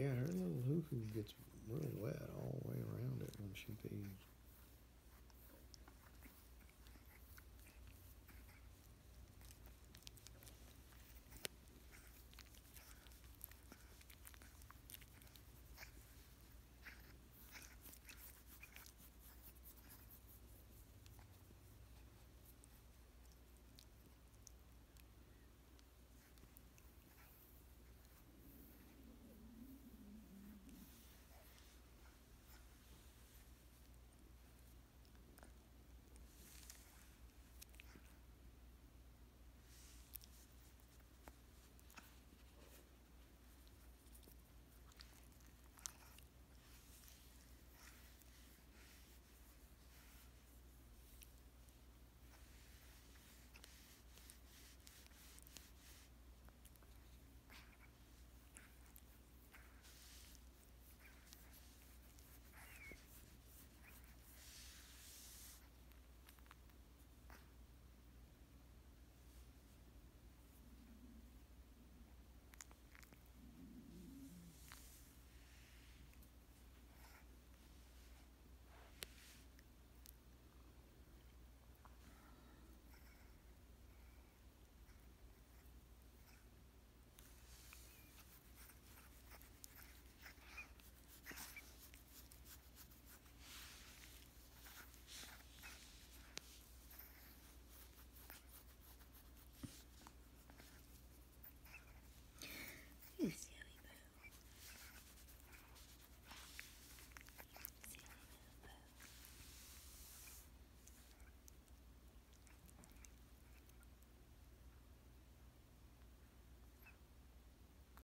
Yeah, her little hoo-hoo gets really wet all the way around it when she pees.